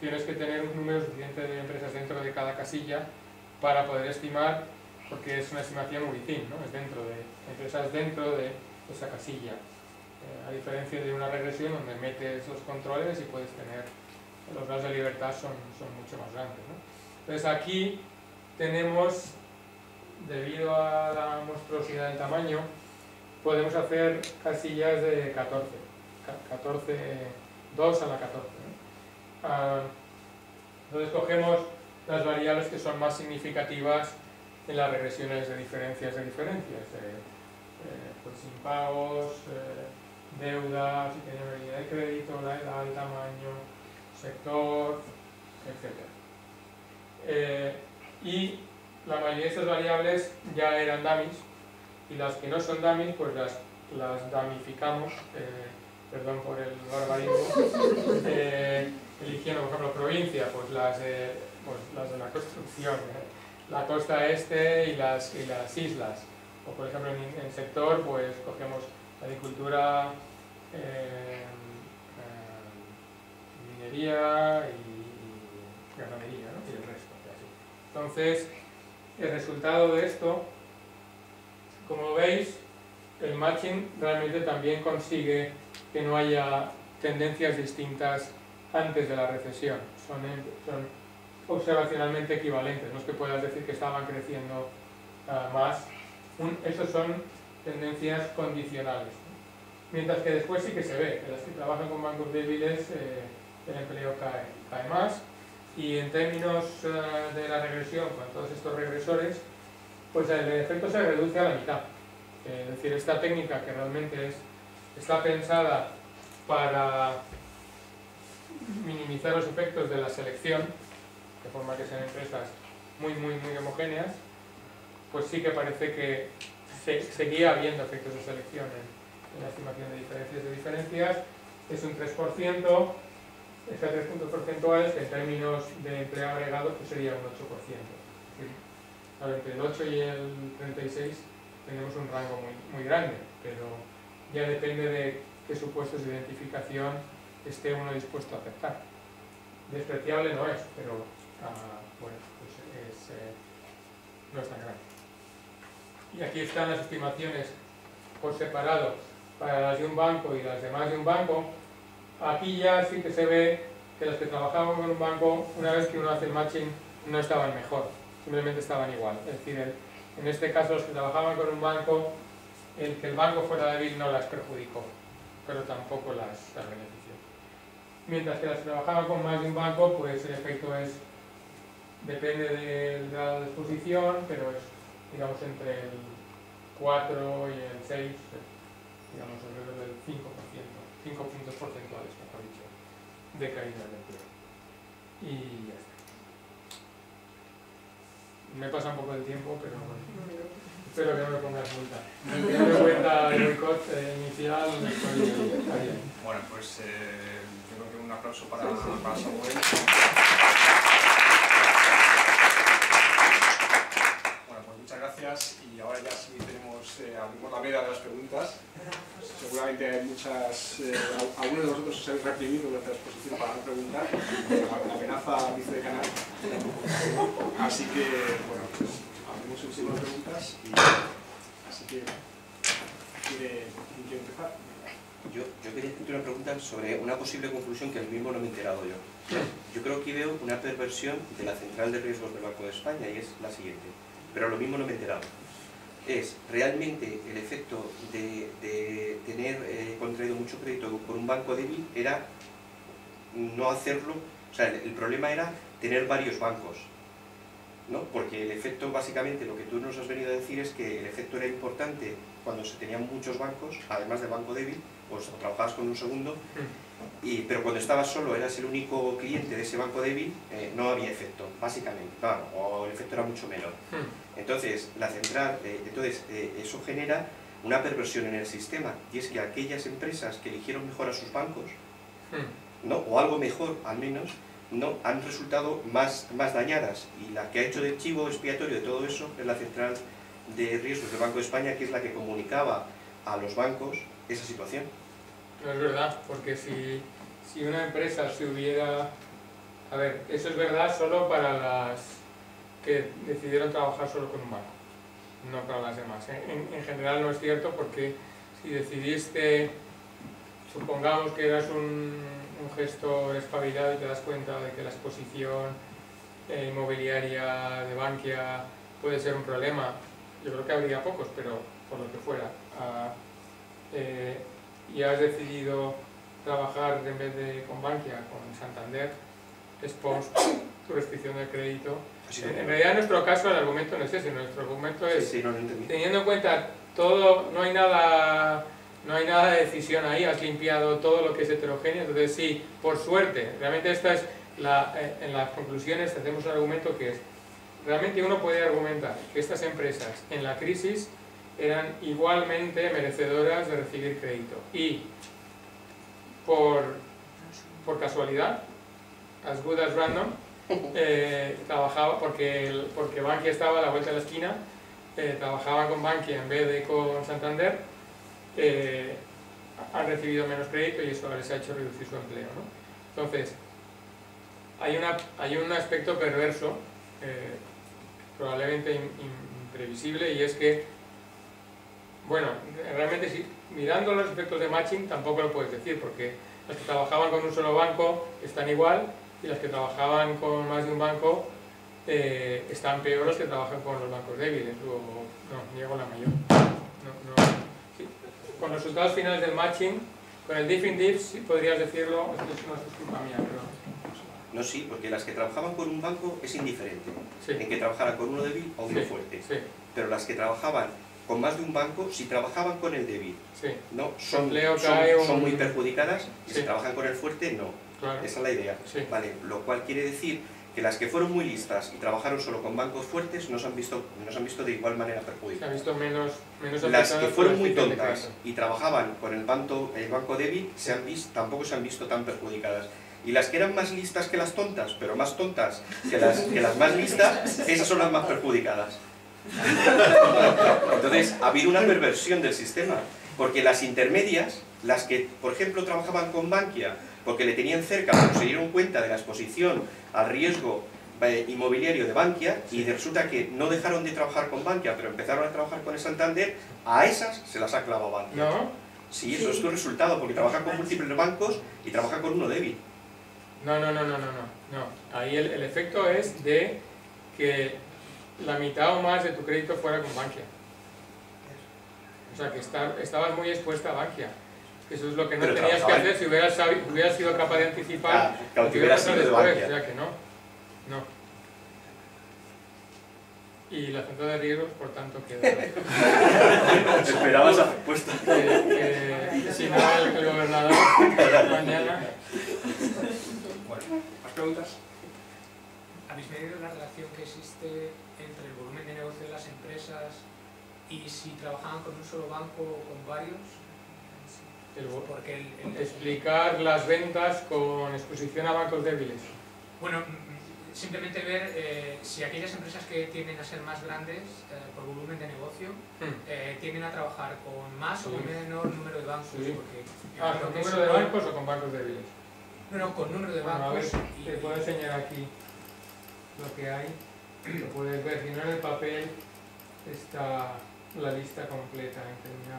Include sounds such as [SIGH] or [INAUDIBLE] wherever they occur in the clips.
tienes que tener un número suficiente de empresas dentro de cada casilla para poder estimar, porque es una estimación within, ¿no? es dentro de empresas dentro de esa casilla. Eh, a diferencia de una regresión donde metes los controles y puedes tener, los grados de libertad son, son mucho más grandes. ¿no? Entonces aquí tenemos, debido a la monstruosidad del tamaño, podemos hacer casillas de 14, 14, 2 a la 14. Ah, entonces cogemos las variables que son más significativas en las regresiones de diferencias de diferencias, eh, eh, pues impagos, eh, deuda, si tenía medida de crédito, la edad, el tamaño, sector, etc. Eh, y la mayoría de estas variables ya eran dummies y las que no son dummies pues las, las damificamos, perdón por el barbarismo, eligiendo por ejemplo provincia, pues las pues las de la construcción, la costa este y las, y las islas. O por ejemplo en, en sector pues cogemos agricultura, eh, eh, minería y, ganadería ¿no? y el resto. Entonces el resultado de esto, como veis, el matching realmente también consigue que no haya tendencias distintas antes de la recesión. Son, son observacionalmente equivalentes, no es que puedas decir que estaban creciendo uh, más. Un, esos son tendencias condicionales. Mientras que después sí que se ve, que las que trabajan con bancos débiles eh, el empleo cae, cae, más y en términos uh, de la regresión con todos estos regresores, pues el efecto se reduce a la mitad. Eh, es decir, esta técnica que realmente es, está pensada para minimizar los efectos de la selección, de forma que sean empresas muy, muy, muy homogéneas, pues sí que parece que se, seguía habiendo efectos de selección en, la estimación de diferencias de diferencias. Es un 3%, ese 3 puntos porcentuales, en términos de empleo agregado pues sería un 8%. Es decir, entre el 8 y el 36 tenemos un rango muy, muy grande, pero ya depende de qué supuestos de identificación esté uno dispuesto a aceptar. Despreciable no es, pero uh, bueno, pues es, eh, no es tan grande. Y aquí están las estimaciones por separado para las de un banco y las demás de un banco. Aquí ya sí que se ve que las que trabajaban con un banco, una vez que uno hace el matching, no estaban mejor, simplemente estaban igual. Es decir, en este caso los que trabajaban con un banco, el que el banco fuera débil no las perjudicó, pero tampoco las, las benefició mientras que las que trabajaban con más de un banco, pues el efecto es, depende del grado de exposición, pero es, digamos, entre el 4 y el 6, digamos, alrededor del 5%, 5 puntos porcentuales, mejor dicho, de caída del empleo. Y ya está. Me pasa un poco el tiempo, pero bueno. Espero que no me pongas multa. Teniendo en cuenta el boicot inicial, estoy bien. Bueno, pues eh, yo creo que un aplauso para, para Samuel. Bueno, pues muchas gracias y ahora ya sí tenemos, eh, abrimos la veda de las preguntas. Seguramente hay muchas, eh, algunos de vosotros os habéis reprimido durante la exposición para no preguntar, la amenaza vice de canal. Así que, bueno, pues abrimos el siglo de preguntas y así que, ¿quiere, ¿quién quiere empezar? Yo, quería hacerte una pregunta sobre una posible conclusión que a mí mismo no me he enterado yo. Yo creo que veo una perversión de la central de riesgos del Banco de España y es la siguiente, pero lo mismo no me he enterado. Es realmente el efecto de, tener eh, contraído mucho crédito por un banco débil era no hacerlo, o sea, el problema era tener varios bancos, ¿no? porque el efecto, básicamente, lo que tú nos has venido a decir es que el efecto era importante cuando se tenían muchos bancos, además del banco débil, pues o trabajabas con un segundo, y, pero cuando estabas solo, eras el único cliente de ese banco débil, eh, no había efecto, básicamente, claro, o el efecto era mucho menor. Entonces, la central, eh, entonces eh, eso genera una perversión en el sistema, y es que aquellas empresas que eligieron mejor a sus bancos, ¿no? o algo mejor al menos, no han resultado más, más dañadas, y la que ha hecho de chivo expiatorio de todo eso es la central de riesgos del Banco de España, que es la que comunicaba a los bancos esa situación. No es verdad, porque si, si una empresa se hubiera A ver, eso es verdad solo para las que decidieron trabajar solo con un banco, no para las demás. En, en general no es cierto porque si decidiste, supongamos que eras un, un gestor espabilado y te das cuenta de que la exposición eh, inmobiliaria de Bankia puede ser un problema, yo creo que habría pocos, pero por lo que fuera, ah, eh, y has decidido trabajar en vez de con Bankia, con Santander, expons [COUGHS] tu restricción de crédito. Así En, en realidad en nuestro caso el argumento no es ese, nuestro argumento Sí, es sí, no lo entendí. teniendo en cuenta todo, no hay nada no hay nada de decisión ahí, has limpiado todo lo que es heterogéneo, entonces sí, por suerte, realmente esta es la, eh, en las conclusiones hacemos un argumento que es, realmente uno puede argumentar que estas empresas en la crisis eran igualmente merecedoras de recibir crédito. Y por, por casualidad, as good as random, eh, trabajaba porque, porque Bankia estaba a la vuelta de la esquina, eh, trabajaban con Bankia en vez de con Santander, eh, han recibido menos crédito y eso les ha hecho reducir su empleo. ¿no? Entonces, hay, una, hay un aspecto perverso, eh, probablemente im- im- imprevisible, y es que, bueno, realmente si, mirando los efectos de matching tampoco lo puedes decir, porque las que trabajaban con un solo banco están igual y las que trabajaban con más de un banco eh, están peor los que trabajan con los bancos débiles, o no, niego la mayor. Con los resultados finales del matching, con el diff in diff, sí podrías decirlo, es- no esto es culpa mía, pero No, sí, porque las que trabajaban con un banco es indiferente. sí, En que trabajaran con uno débil o uno Sí. fuerte. sí, Pero las que trabajaban con más de un banco, si trabajaban con el débil, no, son, son, son muy perjudicadas y si trabajan con el fuerte, no. claro, Esa es la idea. Vale, lo cual quiere decir que las que fueron muy listas y trabajaron solo con bancos fuertes no se han visto, no se han visto de igual manera perjudicadas. visto menos, menos Las que fueron muy tontas y trabajaban con el banco, el banco débil se han visto, tampoco se han visto tan perjudicadas. Y las que eran más listas que las tontas, pero más tontas que las, que las más listas, esas son las más perjudicadas. [LAUGHS] Entonces, ha habido una perversión del sistema, porque las intermedias, las que, por ejemplo, trabajaban con Bankia, porque le tenían cerca, porque se dieron cuenta de la exposición al riesgo eh, inmobiliario de Bankia, y resulta que no dejaron de trabajar con Bankia, pero empezaron a trabajar con el Santander, a esas se las ha clavado Bankia. ¿No? Sí, eso es tu resultado, porque trabajan con múltiples bancos y trabajan con uno débil. No, no, no, no, no, no, no. Ahí el, el efecto es de que la mitad o más de tu crédito fuera con Bankia. O sea, que estar- estabas muy expuesta a Bankia. Eso es lo que no Pero tenías que hacer si hubieras, hubieras sido capaz de anticipar. Ah, claro, lo que que iba hubiera a pasar sido de después, Bankia. O sea que no. No. Y la central de riesgos, por tanto, queda. [LAUGHS] Esperaba esa respuesta. que, que si no, el, el gobernador mañana. Bueno, ¿más preguntas? ¿Habéis medido la relación que existe entre el volumen de negocio de las empresas y si trabajaban con un solo banco o con varios? Porque el, el- explicar las ventas con exposición a bancos débiles. bueno, simplemente ver eh, si aquellas empresas que tienden a ser más grandes eh, por volumen de negocio Hmm. eh, tienden a trabajar con más o Sí. con menor número de bancos. Sí. Porque yo Ah, ¿con número de bancos o con bancos débiles? No, no, con número de Bueno, a ver, bancos. te puedo enseñar aquí lo que hay. Lo puedes ver, si no en el papel está la lista completa en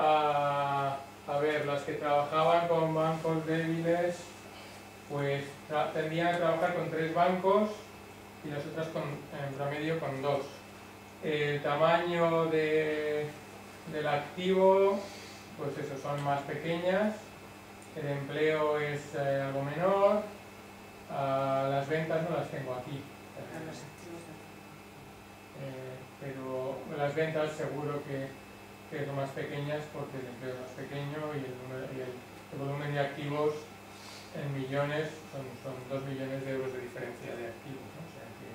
Ah, a ver, las que trabajaban con bancos débiles, pues tendrían que trabajar con tres bancos y las otras con, en promedio con dos. El tamaño de, del activo, pues eso, son más pequeñas, el empleo es eh, algo menor, ah, las ventas no las tengo aquí. Eh, pero las ventas seguro que, que son más pequeñas porque el empleo es más pequeño y el, volumen de activos en millones son, son 2 millones de euros de diferencia de activos, ¿no? o sea que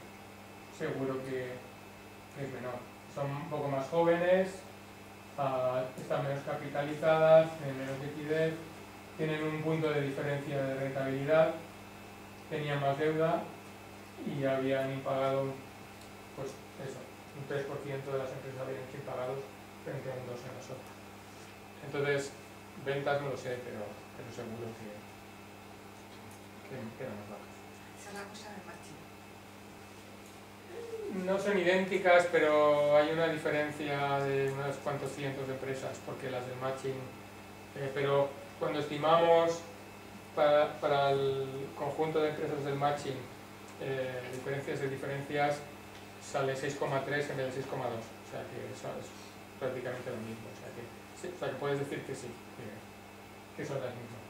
seguro que, es menor. Son un poco más jóvenes, ah, están menos capitalizadas, tienen menos liquidez, tienen un punto de diferencia de rentabilidad, tenían más deuda y habían impagado, pues eso, un 3% de las empresas habían impagados 2% en las otras. Entonces, Ventas no lo sé, pero, pero seguro que, que, que más bajas. Esa es la cosa de matching. No son idénticas, pero hay una diferencia de unos cuantos cientos de empresas, porque las del matching, eh, pero cuando estimamos para, para el conjunto de empresas del matching eh, diferencias de diferencias, sale 6,3 en vez de 6,2, o sea que eso es prácticamente lo mismo, o sea que, sí, o sea que puedes decir que sí, que, son las mismas.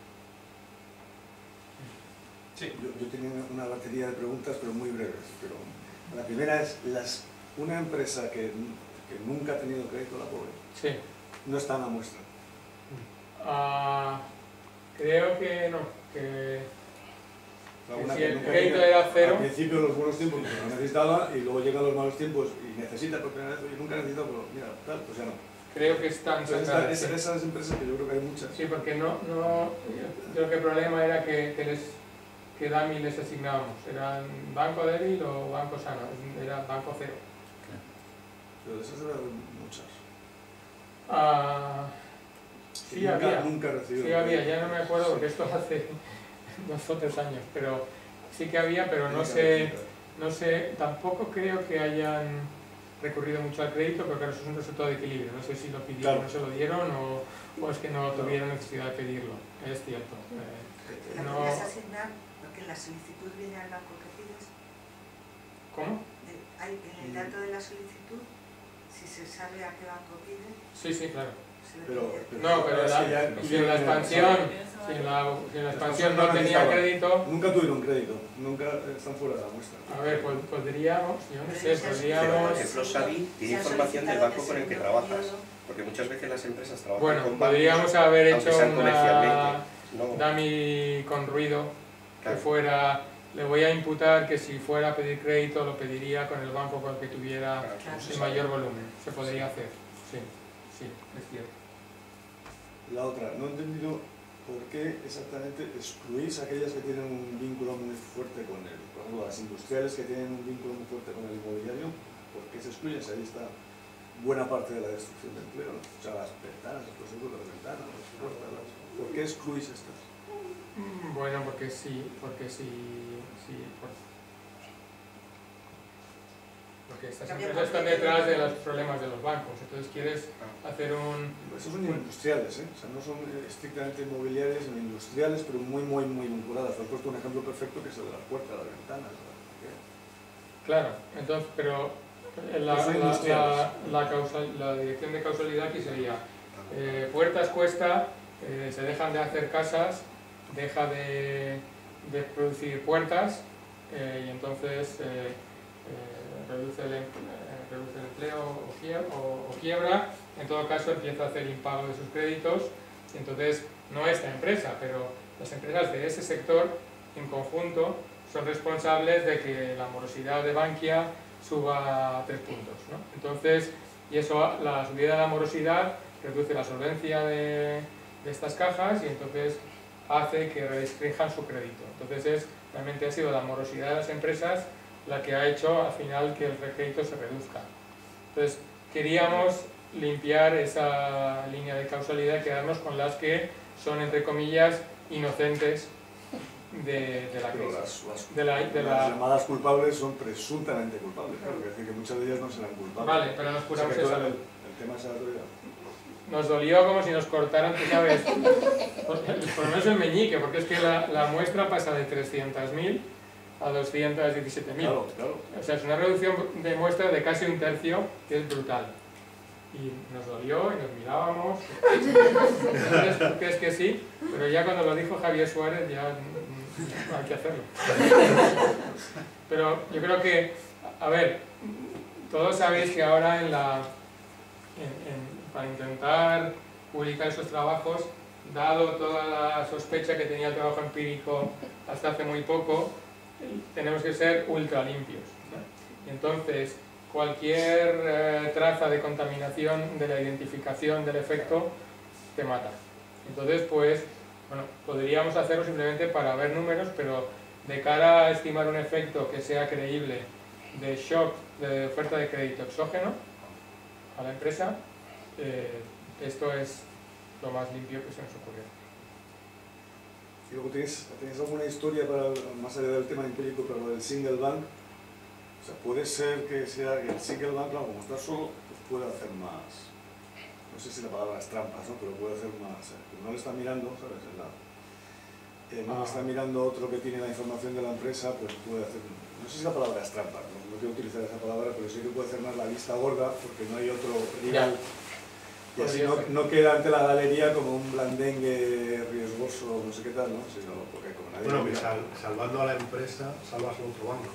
Sí. Yo, yo tenía una batería de preguntas, pero muy breves. Pero la primera es, las, una empresa que, que nunca ha tenido crédito, la pobre, Sí. no está en la muestra. Ah, creo que no, que Si que el crédito era cero, Al principio los buenos tiempos pues, no necesitaba y luego llegan los malos tiempos y necesita por primera vez y nunca necesita, pero mira, tal, pues ya no. creo que están Entonces, esta- sacadas, esa- sí. esas empresas que yo creo que hay muchas. Sí, porque no, no, yo creo que el problema era que, que les, que DAMI les asignábamos, eran banco débil o banco sano, era banco cero. Pero de esas haber muchas. Ah, sí nunca, había, Nunca sí había, ya no me acuerdo porque esto [LAUGHS] hace dos o tres años, pero sí que había, pero no sé, no sé, tampoco creo que hayan recurrido mucho al crédito, pero claro, eso es un resultado de equilibrio, no sé si lo pidieron, Claro. no se lo dieron o, o es que no tuvieron necesidad de pedirlo, es cierto. eh, ¿La No. podrías asignar? Porque la solicitud viene al banco que pides. ¿Cómo? De- hay, en el dato de la solicitud, si se sabe a qué banco pide, Sí, sí, claro. Pero- pero- No, pero la, ya- si en la expansión, si en la, si en la expansión no tenía crédito, Nunca tuvieron crédito, nunca están fuera de la muestra. a ver, pod- podríamos, yo no sé, Pero, por podríamos... ejemplo, Xavi tiene información del banco con el que trabajas. Porque muchas veces las empresas trabajan Bueno, con bancos, podríamos haber hecho una. No, dummy con ruido que fuera, le voy a imputar que si fuera a pedir crédito lo pediría con el banco con el que tuviera Claro, el mayor volumen, se podría hacer, sí, sí, es cierto. La otra, no he entendido por qué exactamente excluís aquellas que tienen un vínculo muy fuerte con el, por ejemplo, las industriales que tienen un vínculo muy fuerte con el inmobiliario, ¿por qué se excluyen? Si ahí está buena parte de la destrucción de empleo. O sea, las ventanas, procesos de las ventanas, las puertas. ¿por qué excluís estas? Mm, Bueno, porque sí, porque sí, por- porque estas empresas están detrás de los problemas de los bancos, entonces quieres hacer un... Esos son industriales, ¿eh? O sea, no son estrictamente inmobiliarias, son industriales, pero muy, muy, muy vinculadas. Te he puesto un ejemplo perfecto que es el de las puertas, las ventanas. ¿no? Claro, entonces, pero la, Pues la, la, industriales. la causal- la dirección de causalidad aquí sería eh, puertas cuesta, eh, se dejan de hacer casas, deja de, de producir puertas eh, y entonces eh, eh, reduce, el, em- eh, reduce el empleo o, quie- o- o quiebra, en todo caso empieza a hacer impago de sus créditos entonces no esta empresa, pero las empresas de ese sector en conjunto son responsables de que la morosidad de Bankia suba a tres puntos. Entonces, y eso, la subida de la morosidad reduce la solvencia de, de estas cajas y entonces hace que restrinjan su crédito. Entonces, es, realmente ha sido la morosidad de las empresas la que ha hecho al final que el crédito se reduzca. Entonces, queríamos limpiar esa línea de causalidad y quedarnos con las que son, entre comillas, inocentes de, de la crisis. las, las, De la, de las la... llamadas culpables son presuntamente culpables. Claro, quiere decir que muchas de ellas no serán culpables. Vale, pero nos O sea, curamos que todo esa. el, el tema es la. Nos dolió como si nos cortaran, tú sabes, [LAUGHS] por lo menos el meñique, porque es que la, la muestra pasa de 300.000 a 217.000. Claro, claro. O sea, es una reducción de muestra de casi un tercio, que es brutal. Y nos dolió y nos mirábamos. Entonces, tú crees que sí, pero ya cuando lo dijo Javier Suárez, ya mm, hay que hacerlo. Pero yo creo que, a ver, todos sabéis que ahora en la, en- en- para intentar publicar esos trabajos, dado toda la sospecha que tenía el trabajo empírico hasta hace muy poco, tenemos que ser ultra limpios. ¿no? Entonces, cualquier eh, traza de contaminación de la identificación del efecto te mata. Entonces, pues, bueno, podríamos hacerlo simplemente para ver números, pero de cara a estimar un efecto que sea creíble de shock de oferta de crédito exógeno a la empresa, eh, esto es lo más limpio que se nos ocurrió. Y luego tienes, tienes alguna historia para, más allá del tema empírico, pero lo del single bank. O sea, puede ser que sea que el single bank, claro, como está solo, pues puede hacer más. No sé si la palabra es trampas, ¿no? Pero puede hacer más. eh, no le está mirando, ¿sabes? La- eh, no le está mirando otro que tiene la información de la empresa, pues puede hacer. No sé si la palabra es trampa, no, no quiero utilizar esa palabra, pero sí que puede hacer más la vista gorda porque no hay otro rival. Y así Podría no, no queda ante la galería como un blandengue riesgoso, no sé qué tal, ¿no? Sino porque como nadie Bueno, que sal- salvando a la empresa, salvas a otro banco.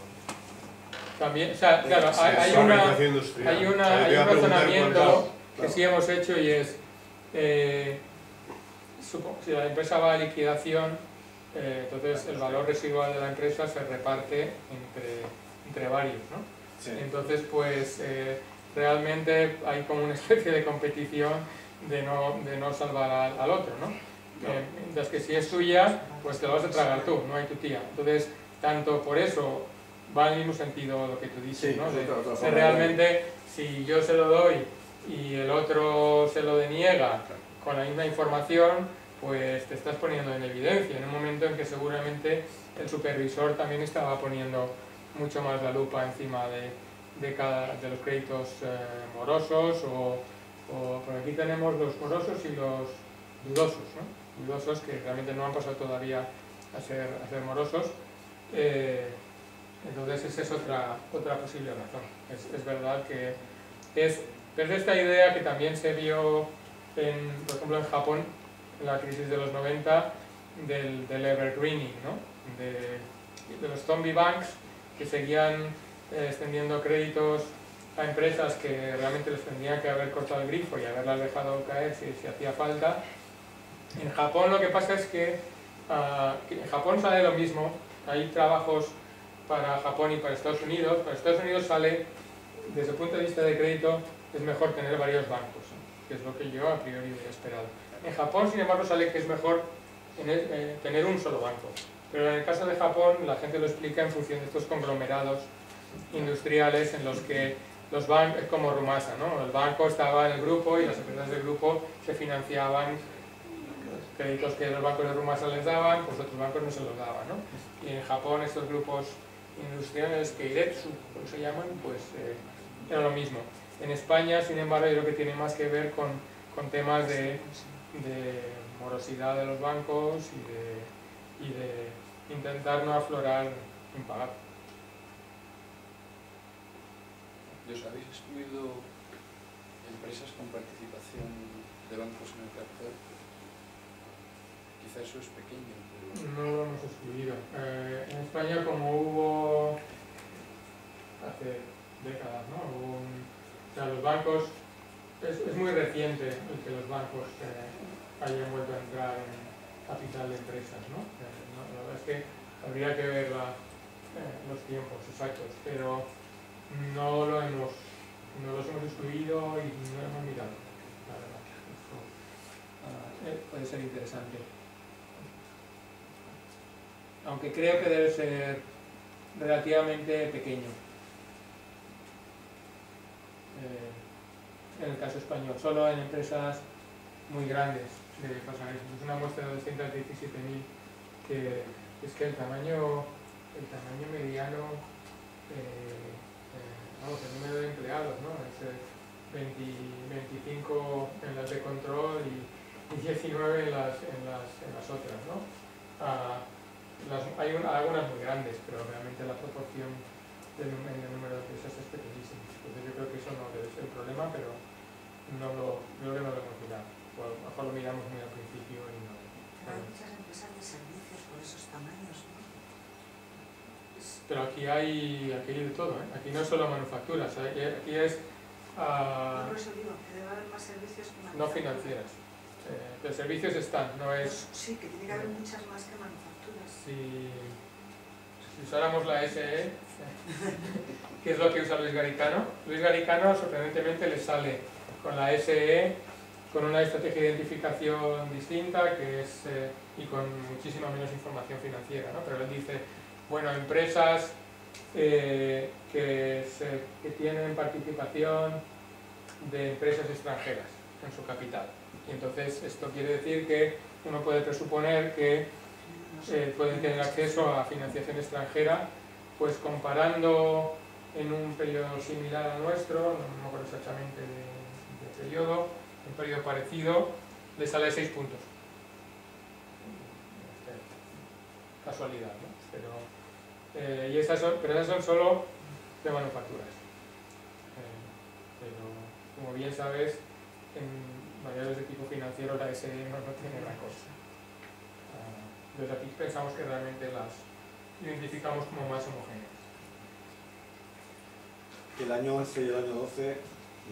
También, o sea, claro, hay, hay una hay, una, hay un razonamiento que sí hemos hecho y es, eh, si la empresa va a liquidación, eh, entonces el valor residual de la empresa se reparte entre, entre varios, ¿no? Sí. Entonces, pues eh, realmente hay como una especie de competición de no, de no salvar al, al otro, ¿no? Eh, mientras que si es tuya, pues te lo vas a tragar tú, no hay tu tía. Entonces, tanto por eso va en el mismo sentido lo que tú dices, Sí, ¿no? De, otra- otra de- realmente, si yo se lo doy y el otro se lo deniega con la misma información, pues te estás poniendo en evidencia en un momento en que seguramente el supervisor también estaba poniendo mucho más la lupa encima de, de, cada, de los créditos eh, morosos o, o por aquí tenemos los morosos y los dudosos, ¿no? dudosos que realmente no han pasado todavía a ser, a ser morosos. Eh, entonces esa es otra, otra posible razón. Es, es verdad que es, pero es esta idea que también se vio, en, por ejemplo, en Japón, en la crisis de los 90, del, del evergreening, ¿no? de, de los zombie banks que seguían extendiendo créditos a empresas que realmente les tendrían que haber cortado el grifo y haberlas dejado caer si, si hacía falta. En Japón lo que pasa es que, ah, que en Japón sale lo mismo, hay trabajos para Japón y para Estados Unidos. Para Estados Unidos sale, desde el punto de vista de crédito, es mejor tener varios bancos, que es lo que yo a priori hubiera esperado. En Japón, sin embargo, sale que es mejor tener, eh, tener un solo banco. Pero en el caso de Japón, la gente lo explica en función de estos conglomerados industriales en los que los bancos, como Rumasa, ¿no? El banco estaba en el grupo y las empresas del grupo se financiaban créditos que los bancos de Rumasa les daban, pues otros bancos no se los daban, ¿no? Y en Japón estos grupos industriales, Keiretsu, como se llaman, pues eh, era lo mismo. En España, sin embargo, yo creo que tiene más que ver con, con temas de, de morosidad de los bancos y de, y de intentar no aflorar impagable. ¿Los habéis excluido empresas con participación de bancos en el capital? Quizá eso es pequeño, pero... No lo hemos excluido. Eh, en España, como hubo hace décadas, ¿no? Un- o sea, los bancos, es, es muy reciente el que los bancos eh, hayan vuelto a entrar en capital de empresas, ¿no? Eh, la verdad es que habría que ver los tiempos exactos, pero no lo hemos, no los hemos excluido y no hemos mirado, la verdad. Ah, eh, puede ser interesante aunque creo que debe ser relativamente pequeño. Eh, en el caso español, solo en empresas muy grandes debe pasar eso. Es una muestra de 217.000 que es que el tamaño, el tamaño mediano, eh, vamos, el número de empleados, ¿no? Es eh, 20 25 en las de control y, y 19 en las, en las, en las otras, ¿no? Ah, hay un- algunas muy grandes, pero realmente la proporción del, en el número de empresas es pequeñísima. Entonces yo creo que eso no debe ser el problema, pero no lo, creo que no lo hemos mirado. O a lo mejor lo miramos muy al principio y no. Pero hay muchas empresas de servicios por esos tamaños, ¿no? Es- Pero aquí hay, aquí hay de todo, ¿eh? Aquí no es solo manufacturas, aquí, es Por eso digo, que debe haber más servicios que no financieras. Eh, pero servicios están, no es... Sí, que tiene que haber muchas más que manufacturas. Si, si usáramos la SE, [LAUGHS] que es lo que usa Luis Garicano, Luis Garicano sorprendentemente le sale con la SE con una estrategia de identificación distinta que es, eh, y con muchísima menos información financiera, ¿no? pero él dice, bueno, empresas eh, que, se- tienen participación de empresas extranjeras. en su capital. Y entonces esto quiere decir que uno puede presuponer que eh, pueden tener acceso a financiación extranjera, pues comparando en un periodo similar al nuestro, no me acuerdo exactamente de, de periodo, un periodo parecido, le sale 6 puntos. Casualidad, ¿no? Pero, eh, y esas son, pero esas son solo de manufacturas. Eh, pero, como bien sabes, en variables de tipo financiero la SE no, no tiene gran cosa. Ah, desde aquí pensamos que realmente las identificamos como más homogéneas. El año 11 y el año 12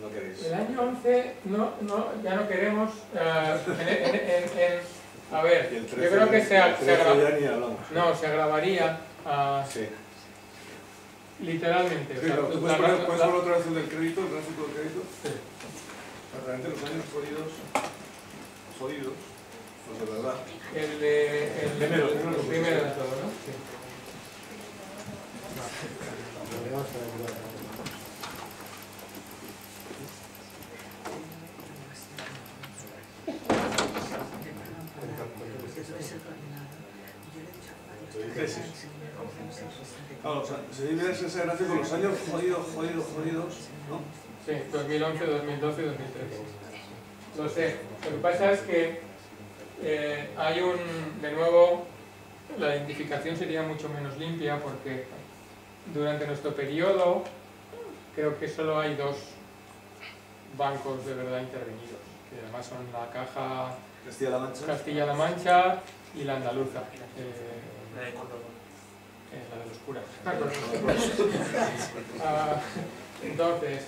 no queréis. El año 11 no, no, ya no queremos. ah, en- en- en- en- a ver, yo 13 creo que se, a- se 13 agra- ya ni hablamos. no, se agravaría ah, Sí. literalmente. o Sí, sea, pero la- ¿Puedes poner, puedes la- poner otra vez el del crédito, el gráfico del crédito? Sí. Realmente los años jodidos, jodidos, pues de verdad. El de. El, Primero, el primero. primero de todo, ¿no? Sí. Claro, o sea, si ves ese gráfico, los años jodidos, jodidos, jodidos, ¿no? Sí, 2011, 2012 y 2013. Lo sé. Lo que pasa es que eh, hay un, de nuevo, la identificación sería mucho menos limpia porque durante nuestro periodo creo que solo hay dos bancos de verdad intervenidos, que además son la Caja Castilla-La Mancha. Castilla-La Mancha y la Andaluza. eh, eh, la de los curas. Ah, entonces,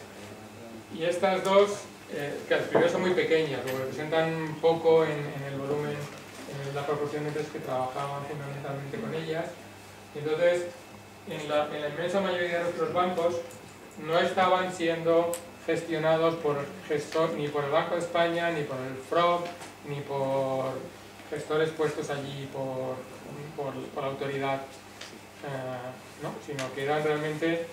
y estas dos, eh, que primero son muy pequeñas, lo representan poco en, en el volumen, en la proporción de empresas que trabajaban fundamentalmente con ellas. Entonces, en la, en la inmensa mayoría de nuestros bancos no estaban siendo gestionados por gestor, ni por el Banco de España, ni por el FROB, ni por gestores puestos allí por, por, por la autoridad, eh, ¿no? sino que eran realmente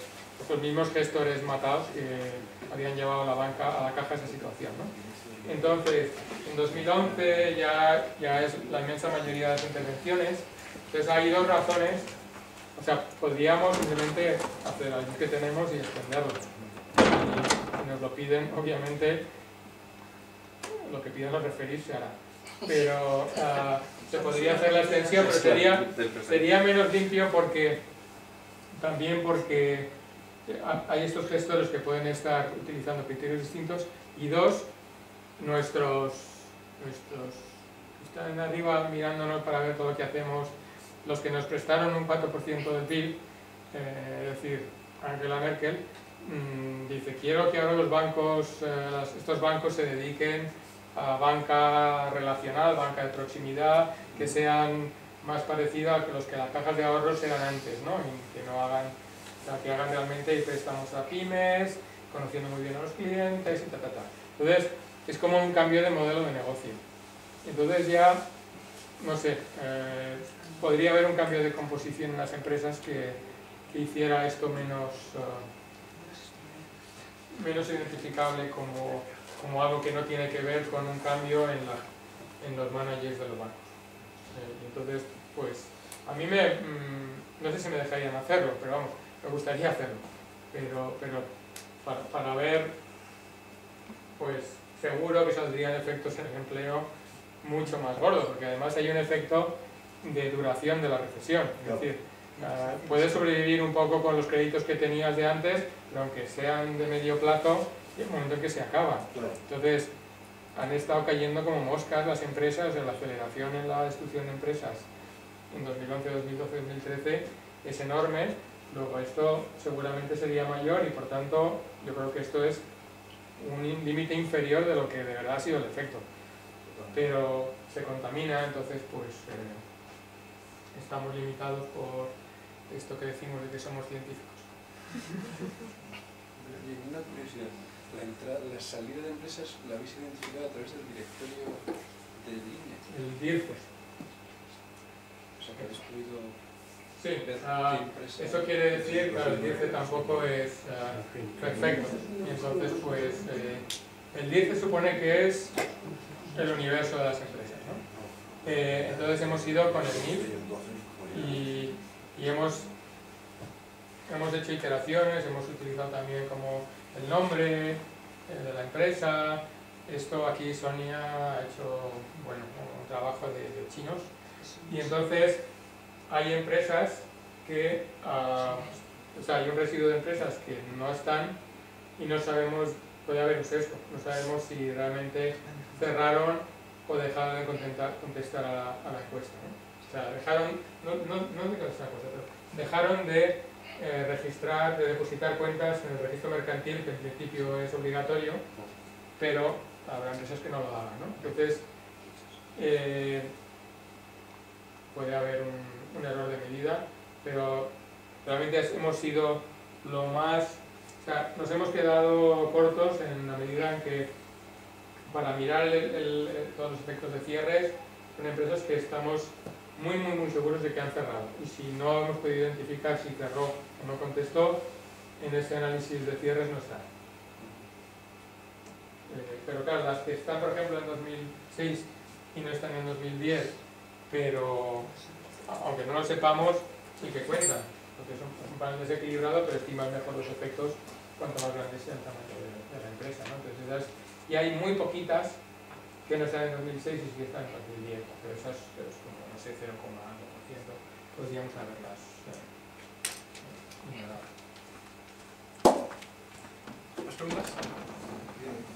los mismos gestores matados que habían llevado a la banca, a la caja esa situación. ¿no? Entonces, en 2011 ya, ya es la inmensa mayoría de las intervenciones, entonces hay dos razones, o sea, podríamos simplemente hacer algo que tenemos y extenderlo. Y, nos lo piden, obviamente, lo que piden los referir se hará. Pero ah, se podría hacer la extensión, pero sería, sería menos limpio porque también porque ha- hay estos gestores que pueden estar utilizando criterios distintos. Y dos, nuestros, nuestros que están arriba mirándonos para ver todo lo que hacemos, los que nos prestaron un 4% del PIB, eh, es decir, Angela Merkel, mm, dice, quiero que ahora los bancos, eh, estos bancos se dediquen a banca relacional, banca de proximidad, que sean más parecidos a los que las cajas de ahorros eran antes, ¿no? Y que no hagan, o sea, que hagan realmente préstamos a pymes, conociendo muy bien a los clientes y ta, ta, ta. Entonces, es como un cambio de modelo de negocio. Entonces ya, no sé, eh, podría haber un cambio de composición en las empresas que, que hiciera esto menos, eh, menos identificable como, como algo que no tiene que ver con un cambio en, la, en los managers de los bancos. Eh, entonces, pues, a mí me, mm, no sé si me dejarían hacerlo, pero vamos, me gustaría hacerlo. Pero, pero para, para ver, pues, seguro que saldrían efectos en el empleo mucho más gordos, porque además hay un efecto de duración de la recesión. Es Claro. decir, ah, puedes sobrevivir un poco con los créditos que tenías de antes, pero aunque sean de medio plazo, llega un momento en que se. Claro. Entonces, han estado cayendo como moscas las empresas, la aceleración en la destrucción de empresas en 2011, 2012, 2013 es enorme, luego esto seguramente sería mayor y por tanto yo creo que esto es un límite inferior de lo que de verdad ha sido el efecto. Pero se contamina, entonces pues eh, estamos limitados por esto que decimos de que somos científicos. Y [LAUGHS] una curiosidad, la, entrada, la salida de empresas la habéis identificado a través del directorio de línea. El DIRCE. O sea que habéis podido Sí, ah, eso quiere decir que el DIRCE tampoco es ah, perfecto. Y entonces, pues, eh, El 10 se supone que es el universo de las empresas. ¿no? Eh, entonces hemos ido con el NIF y, y hemos, hemos hecho iteraciones, hemos utilizado también como el nombre eh, de la empresa. Esto aquí Sonia ha hecho bueno, un trabajo de, de chinos y entonces hay empresas que, ah, o sea, hay un residuo de empresas que no están y no sabemos, puede haber un sesgo, no sabemos si realmente cerraron o dejaron de contestar, contestar a, la, a la encuesta. ¿no? O sea, dejaron, no, no, no de contestar a la encuesta, pero dejaron de eh, registrar, de depositar cuentas en el registro mercantil, que en principio es obligatorio, pero habrá empresas que no lo hagan. ¿no? Entonces, eh, puede haber un, error de medida, pero realmente hemos sido lo más o sea, nos hemos quedado cortos en la medida en que para mirar el, todos los efectos de cierres son empresas que estamos muy muy muy seguros de que han cerrado y si no hemos podido identificar si cerró no contestó en ese análisis de cierres no está eh, pero claro, las que están por ejemplo en 2006 y no están en 2010 pero aunque no lo sepamos sí que cuentan porque es un, panel desequilibrado pero estiman mejor los efectos cuanto más grande sea el tamaño de, la empresa. ¿no? Entonces, esas, y hay muy poquitas que no están en 2006 y sí están en 2010, pero esas es como, no sé, 0,1%, podríamos haberlas eh, ignorado. ¿Más preguntas?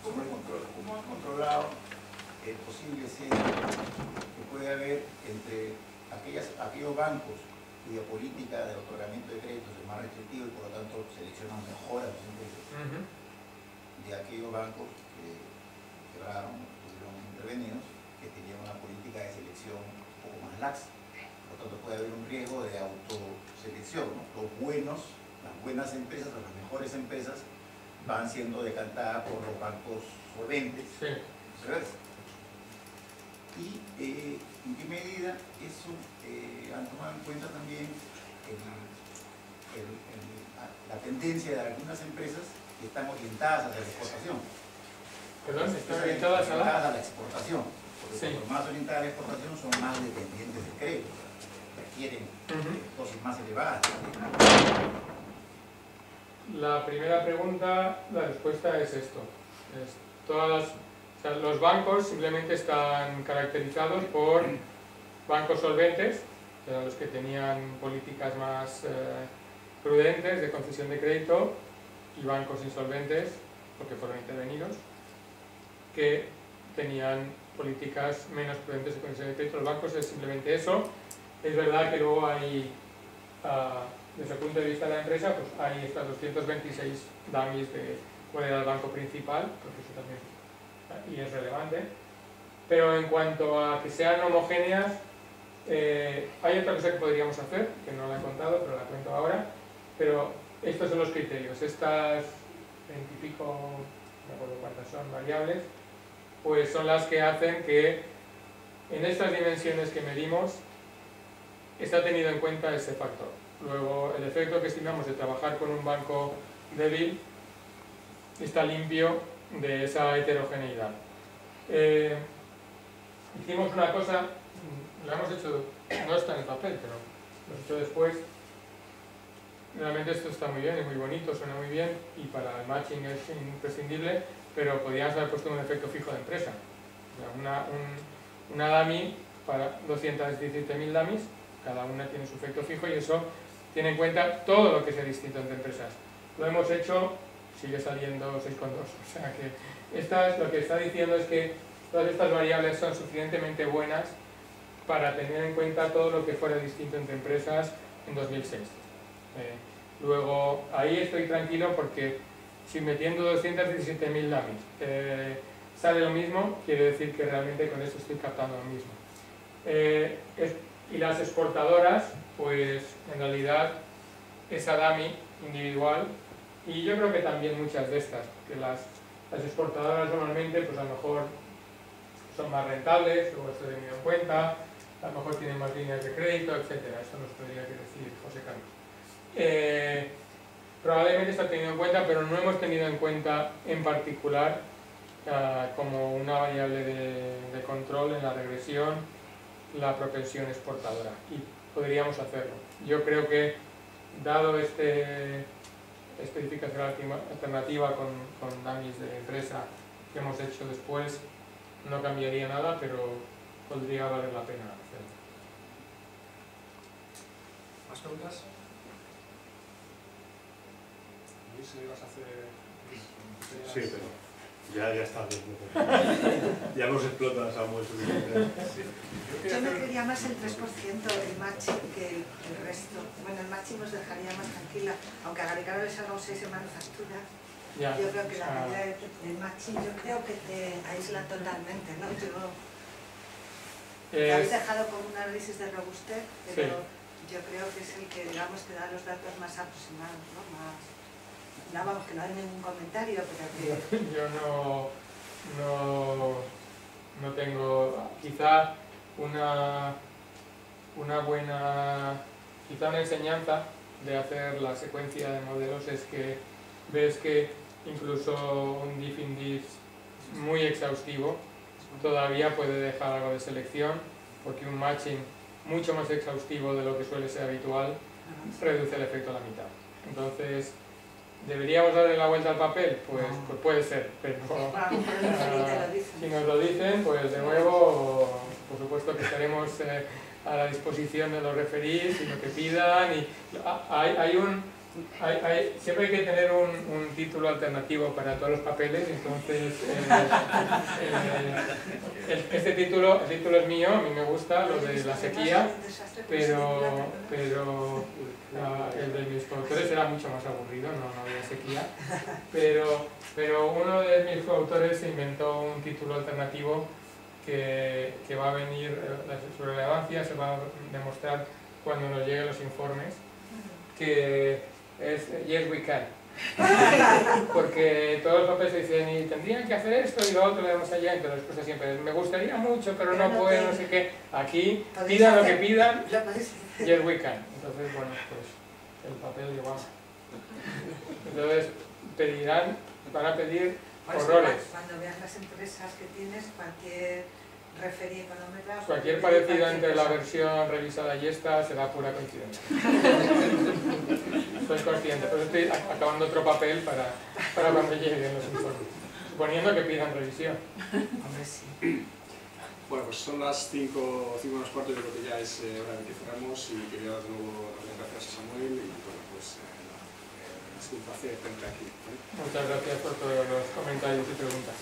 ¿Cómo, control, ¿Cómo ha controlado el posible sesgo que puede haber entre aquellas, aquellos bancos cuya política de otorgamiento de créditos es más restrictiva y por lo tanto seleccionan mejor a las empresas Uh -huh. de aquellos bancos que quebraron, estuvieron intervenidos, que tenían una política de selección un poco más laxa. Por lo tanto puede haber un riesgo de autoselección. ¿no? Los buenos, las buenas empresas o las mejores empresas van siendo decantadas por los bancos solventes. Sí. Y eh, en qué medida eso eh, han tomado en cuenta también el, el, el, la tendencia de algunas empresas que están orientadas hacia la exportación. Perdón, están Empresas orientadas a la... orientadas a la exportación. Sí. cuanto más orientadas a la exportación son más dependientes del crédito. requieren dosis más elevadas. La primera pregunta, la respuesta es esto. Es todas las- o sea, los bancos simplemente están caracterizados por bancos solventes, que eran los que tenían políticas más eh, prudentes de concesión de crédito, y bancos insolventes, porque fueron intervenidos, que tenían políticas menos prudentes de concesión de. Los bancos es simplemente eso. Es verdad que luego hay ah, desde el punto de vista de la empresa, pues hay estas 226 dummies de cuál era el banco principal, porque eso también y es relevante. Pero en cuanto a que sean homogéneas, eh, hay otra cosa que podríamos hacer, que no la he contado, pero la cuento ahora. Pero estos son los criterios, estas veintipico, no me acuerdo cuántas son, variables, pues son las que hacen que en estas dimensiones que medimos está tenido en cuenta ese factor. Luego, el efecto que estimamos de trabajar con un banco débil está limpio de esa heterogeneidad. Eh, hicimos una cosa, mm, la hemos hecho, no está en el papel, pero lo he hecho después. Realmente esto está muy bien, es muy bonito, suena muy bien y para el matching es imprescindible, pero podríamos haber puesto un efecto fijo de empresa. Una, un, una dummy para 217.000 dummies, cada una tiene su efecto fijo y eso tiene en cuenta todo lo que sea distinto entre empresas. Lo hemos hecho, sigue saliendo 6,2. O sea que esta es, lo que está diciendo es que todas estas variables son suficientemente buenas para tener en cuenta todo lo que fuera distinto entre empresas en 2006. Eh, luego, ahí estoy tranquilo porque si metiendo 217.000 dummies eh, sale lo mismo, quiere decir que realmente con eso estoy captando lo mismo. Eh, y las exportadoras, pues en realidad esa dummy individual, y yo creo que también muchas de estas, que las, las exportadoras normalmente pues a lo mejor son más rentables, o esto tenido en cuenta, a lo mejor tienen más líneas de crédito, etcétera. Esto nos podría decir José Carlos. Eh, probablemente está tenido en cuenta, pero no hemos tenido en cuenta en particular ah, como una variable de, control en la regresión la propensión exportadora y podríamos hacerlo. Yo creo que dado este especificación alternativa con, con dummies de empresa que hemos hecho después, no cambiaría nada, pero podría valer la pena hacerlo. ¿Más preguntas? ¿Me ibas a hacer...? Sí, pero ya, ya está bien. [LAUGHS] ya hemos explotado a Samuel suficiente. Yo me quería más el 3% el matching que el, el resto. Bueno, el matching nos dejaría más tranquila, aunque a Garicano le salga un 6 en manufactura. Ya, Yo creo que la medida de- del matching, yo creo que te aísla totalmente, ¿no? Yo, te habéis dejado con un análisis de robustez, pero yo creo que es el que, digamos, te da los datos más aproximados, ¿no? Más, ya vamos, que no hay ningún comentario, pero [LAUGHS] que... yo no, no, no tengo, quizá una, una buena, quizá una enseñanza de hacer la secuencia de modelos es que ves que incluso un diff in diff muy exhaustivo todavía puede dejar algo de selección porque un matching mucho más exhaustivo de lo que suele ser habitual reduce el efecto a la mitad. Entonces, ¿deberíamos darle la vuelta al papel? Pues, pues puede ser, pero [LAUGHS] dicen. si nos lo dicen, pues de nuevo, por supuesto que estaremos eh, a la disposición de los referís y lo que pidan. Y hay, hay un, hay, hay- siempre hay que tener un, un título alternativo para todos los papeles, entonces eh, eh, este título, el título es mío, a mí me gusta, lo de la sequía, pero, pero ah, el de mis coautores era mucho más aburrido, no, no había sequía, pero, pero uno de mis coautores inventó un título alternativo que, que va a venir, eh, su relevancia se va a demostrar cuando nos lleguen los informes, que es Yes We Can. Porque todos los papeles dicen, y tendrían que hacer esto y lo otro, le damos allá, entonces la respuesta siempre me gustaría mucho, pero no puedo, no sé qué. Aquí, pidan lo que pidan. Yes We Can. Entonces, bueno, pues el papel igual. Entonces, pedirán, van a pedir horrores. Cuando veas las empresas que tienes, cualquier referí económica... Cualquier parecido entre la versión revisada y esta será pura coincidencia. [LAUGHS] Soy consciente, pero estoy ac- acabando otro papel para, para cuando lleguen los informes. Suponiendo que pidan revisión. Hombre, sí. Bueno, pues son las 5 cinco menos cuarto, yo creo que ya es eh, hora de que cerramos y quería de nuevo las gracias a Samuel y bueno, pues eh, eh, es un placer aquí. ¿vale? Muchas gracias por todos los comentarios y preguntas.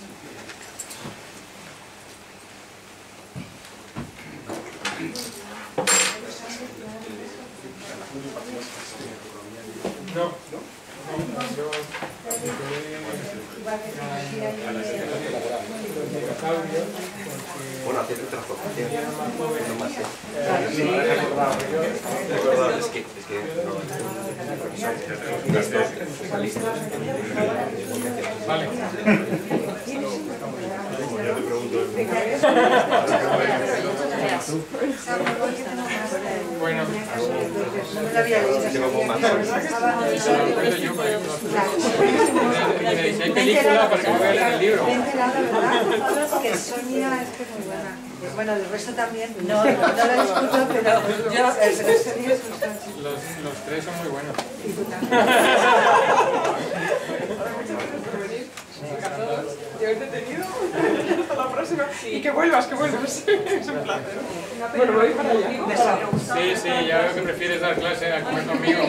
No, no, yo los dinosaurios, porque Bueno, hacer transportación. No más, ¿eh? Eh, es que, es que no, especialistas. Vale. Bueno, No resto también. No, no lo discuto, pero el resto muy Los, tres son muy buenos. De haberte tenido. [LAUGHS] Hasta la próxima. Y que vuelvas, que vuelvas. [LAUGHS] es un placer. Bueno, voy para allá. Sí, sí, ya veo que prefieres dar clase a comer conmigo.